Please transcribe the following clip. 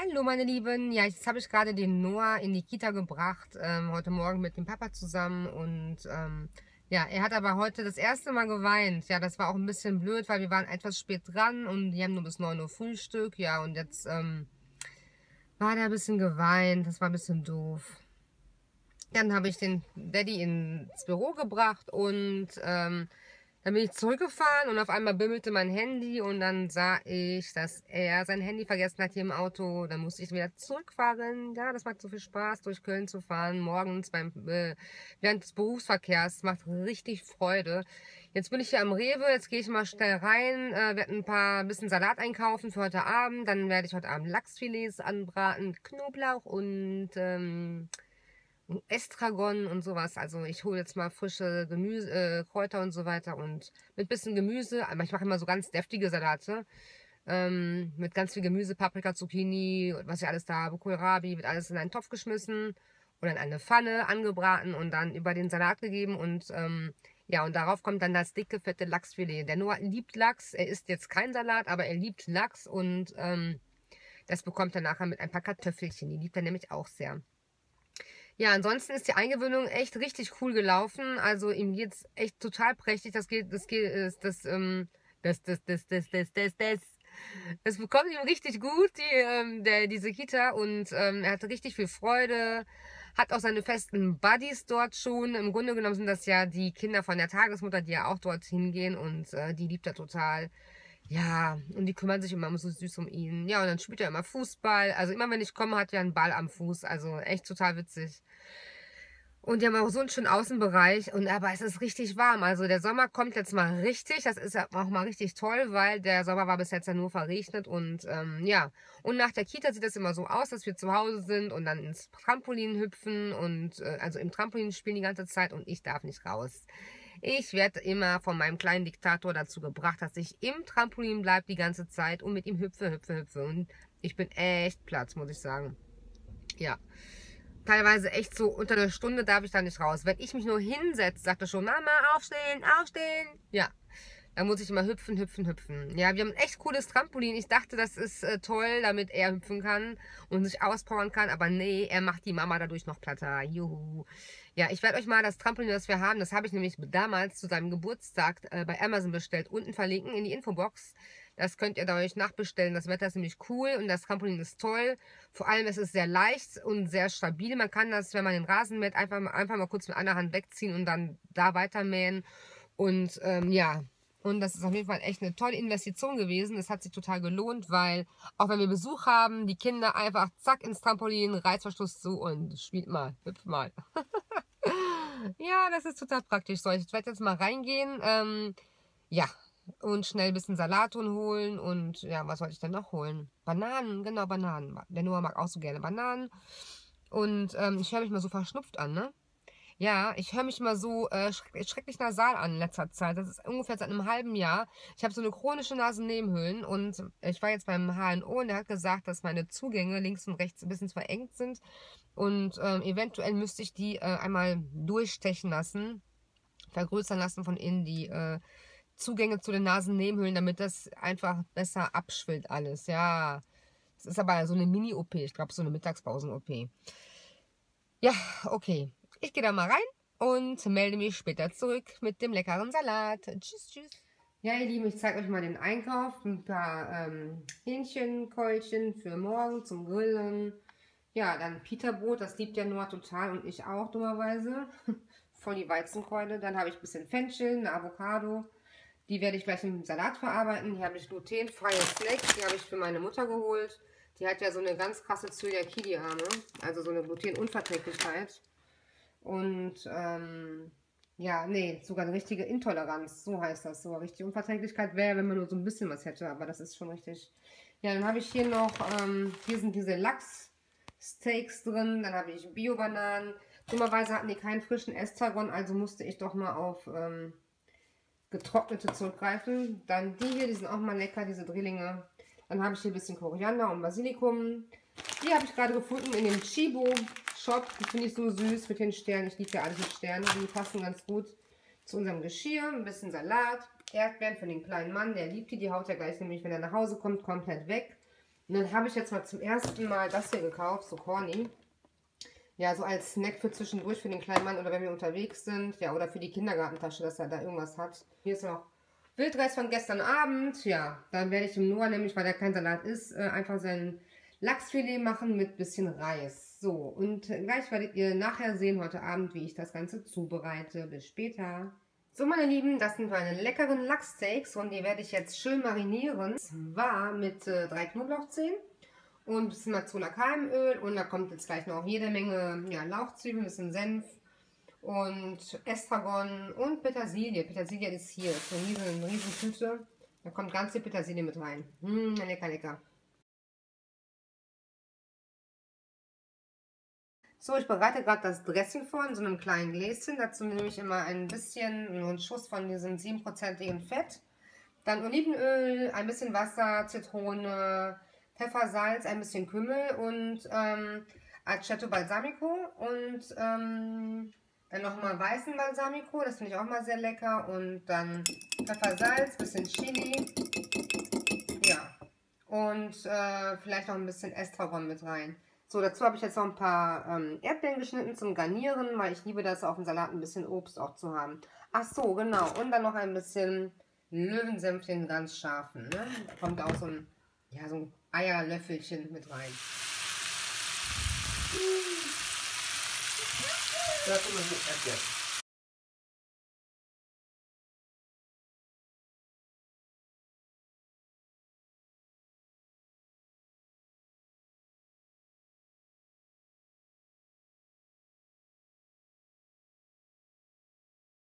Hallo meine Lieben, ja jetzt habe ich gerade den Noah in die Kita gebracht, ähm, heute Morgen mit dem Papa zusammen und ähm, ja, er hat aber heute das erste Mal geweint. Ja, das war auch ein bisschen blöd, weil wir waren etwas spät dran und die haben nur bis 9 Uhr Frühstück. Ja, und jetzt ähm, war der ein bisschen geweint, das war ein bisschen doof. Dann habe ich den Daddy ins Büro gebracht und ähm, dann bin ich zurückgefahren und auf einmal bimmelte mein Handy und dann sah ich, dass er sein Handy vergessen hat hier im Auto. Dann musste ich wieder zurückfahren. Ja, das macht so viel Spaß, durch Köln zu fahren, morgens beim äh, während des Berufsverkehrs. Das macht richtig Freude. Jetzt bin ich hier am Rewe, jetzt gehe ich mal schnell rein, äh, werde ein paar bisschen Salat einkaufen für heute Abend. Dann werde ich heute Abend Lachsfilets anbraten, Knoblauch und ähm, Estragon und sowas. Also ich hole jetzt mal frische Gemüse, äh, Kräuter und so weiter und mit bisschen Gemüse. Aber ich mache immer so ganz deftige Salate. Ähm, mit ganz viel Gemüse, Paprika, Zucchini, was ich alles da habe, Kohlrabi, wird alles in einen Topf geschmissen oder in eine Pfanne angebraten und dann über den Salat gegeben und ähm, ja, und darauf kommt dann das dicke, fette Lachsfilet. Der Noah liebt Lachs, er isst jetzt kein Salat, aber er liebt Lachs und ähm, das bekommt er nachher mit ein paar Kartoffelchen. Die liebt er nämlich auch sehr. Ja, ansonsten ist die Eingewöhnung echt richtig cool gelaufen. Also ihm geht's echt total prächtig. Das geht, das geht, das, das, ähm, das, das, das, das, das, das, das. Es bekommt ihm richtig gut, die, ähm, der, diese Kita. Und ähm, er hatte richtig viel Freude. Hat auch seine festen Buddies dort schon. Im Grunde genommen sind das ja die Kinder von der Tagesmutter, die ja auch dort hingehen. Und äh, die liebt er total. Ja, und die kümmern sich immer so süß um ihn. Ja, und dann spielt er immer Fußball. Also immer wenn ich komme, hat er einen Ball am Fuß. Also echt total witzig. Und die haben auch so einen schönen Außenbereich. Und aber es ist richtig warm. Also der Sommer kommt jetzt mal richtig. Das ist auch mal richtig toll, weil der Sommer war bis jetzt ja nur verregnet. Und ähm, ja, und nach der Kita sieht das immer so aus, dass wir zu Hause sind und dann ins Trampolin hüpfen und äh, also im Trampolin spielen die ganze Zeit und ich darf nicht raus. Ich werde immer von meinem kleinen Diktator dazu gebracht, dass ich im Trampolin bleibe die ganze Zeit und mit ihm hüpfe, hüpfe, hüpfe. Und ich bin echt platt, muss ich sagen. Ja. Teilweise echt so unter einer Stunde darf ich da nicht raus. Wenn ich mich nur hinsetze, sagt er schon, Mama, aufstehen, aufstehen. Ja. Da muss ich immer hüpfen, hüpfen, hüpfen. Ja, wir haben ein echt cooles Trampolin. Ich dachte, das ist äh, toll, damit er hüpfen kann und sich auspowern kann. Aber nee, er macht die Mama dadurch noch platter. Juhu. Ja, ich werde euch mal das Trampolin, das wir haben, das habe ich nämlich damals zu seinem Geburtstag äh, bei Amazon bestellt, unten verlinken in die Infobox. Das könnt ihr da euch nachbestellen. Das Wetter ist nämlich cool und das Trampolin ist toll. Vor allem ist es sehr leicht und sehr stabil. Man kann das, wenn man den Rasen mäht, einfach, einfach mal kurz mit einer Hand wegziehen und dann da weitermähen. Und ähm, ja, und das ist auf jeden Fall echt eine tolle Investition gewesen. Es hat sich total gelohnt, weil auch wenn wir Besuch haben, die Kinder einfach zack ins Trampolin, Reißverschluss zu und spielt mal, hüpft mal. ja, das ist total praktisch. So, ich werde jetzt mal reingehen. Ähm, ja, und schnell ein bisschen Salat holen und ja, was wollte ich denn noch holen? Bananen, genau, Bananen. Der Noah mag auch so gerne Bananen. Und ähm, ich höre mich mal so verschnupft an, ne? Ja, ich höre mich mal so äh, schrecklich nasal an in letzter Zeit. Das ist ungefähr seit einem halben Jahr. Ich habe so eine chronische Nasennebenhöhlen und ich war jetzt beim HNO und der hat gesagt, dass meine Zugänge links und rechts ein bisschen verengt sind und ähm, eventuell müsste ich die äh, einmal durchstechen lassen, vergrößern lassen von innen die äh, Zugänge zu den Nasennebenhöhlen, damit das einfach besser abschwillt alles. Ja, es ist aber so eine Mini-OP, ich glaube so eine Mittagspausen-OP. Ja, okay. Ich gehe da mal rein und melde mich später zurück mit dem leckeren Salat. Tschüss, tschüss. Ja, ihr Lieben, ich zeige euch mal den Einkauf. Ein paar ähm, Hähnchenkeulchen für morgen zum Grillen. Ja, dann Peterbrot, das liebt ja Noah total und ich auch dummerweise. Voll die Weizenkeule. Dann habe ich ein bisschen Fenchel, eine Avocado. Die werde ich gleich im Salat verarbeiten. Hier habe ich glutenfreie Snacks. Die habe ich für meine Mutter geholt. Die hat ja so eine ganz krasse Zöliakie-Arme. Also so eine Glutenunverträglichkeit. Und ähm, ja, nee, sogar eine richtige Intoleranz, so heißt das. So eine richtige Unverträglichkeit wäre, wenn man nur so ein bisschen was hätte, aber das ist schon richtig. Ja, dann habe ich hier noch, ähm, hier sind diese Lachssteaks drin, dann habe ich Bio-Bananen. Dummerweise hatten die keinen frischen Estragon, also musste ich doch mal auf ähm, getrocknete zurückgreifen. Dann die hier, die sind auch mal lecker, diese Drillinge. Dann habe ich hier ein bisschen Koriander und Basilikum. Die habe ich gerade gefunden in dem Chibo Shop. Die finde ich so süß mit den Sternen. Ich liebe ja alles mit Sternen. Die passen ganz gut zu unserem Geschirr. Ein bisschen Salat. Erdbeeren für den kleinen Mann. Der liebt die. Die haut er gleich nämlich, wenn er nach Hause kommt, komplett weg. Und dann habe ich jetzt mal zum ersten Mal das hier gekauft, so corny. Ja, so als Snack für zwischendurch für den kleinen Mann oder wenn wir unterwegs sind. Ja, oder für die Kindergartentasche, dass er da irgendwas hat. Hier ist noch Wildreis von gestern Abend. Ja, dann werde ich dem Noah nämlich, weil er kein Salat ist, äh, einfach sein Lachsfilet machen mit bisschen Reis. So, und gleich werdet ihr nachher sehen heute Abend, wie ich das Ganze zubereite. Bis später. So, meine Lieben, das sind meine leckeren Lachssteaks und die werde ich jetzt schön marinieren. Zwar mit äh, drei Knoblauchzehen und ein bisschen Mazzola Keimöl und da kommt jetzt gleich noch jede Menge ja, Lauchzwiebeln, ein bisschen Senf und Estragon und Petersilie. Petersilie ist hier, ist eine riesen, riesen Tüte. Da kommt ganz viel Petersilie mit rein. Mmh, lecker, lecker. So, ich bereite gerade das Dressing vor in so einem kleinen Gläschen. Dazu nehme ich immer ein bisschen, nur einen Schuss von diesem 7%igen Fett. Dann Olivenöl, ein bisschen Wasser, Zitrone, Pfeffer, Salz, ein bisschen Kümmel und ähm, Aceto Balsamico und ähm, dann nochmal weißen Balsamico, das finde ich auch mal sehr lecker und dann Pfeffer, Salz, bisschen Chili, ja und äh, vielleicht noch ein bisschen Estragon mit rein. So, dazu habe ich jetzt noch ein paar ähm, Erdbeeren geschnitten zum Garnieren, weil ich liebe das auf dem Salat ein bisschen Obst auch zu haben. Ach so, genau. Und dann noch ein bisschen Löwensenf, ganz scharfen. Ne? Da kommt auch so ein, ja, so ein Eierlöffelchen mit rein. Ja, guck mal, hier, Erdbeeren.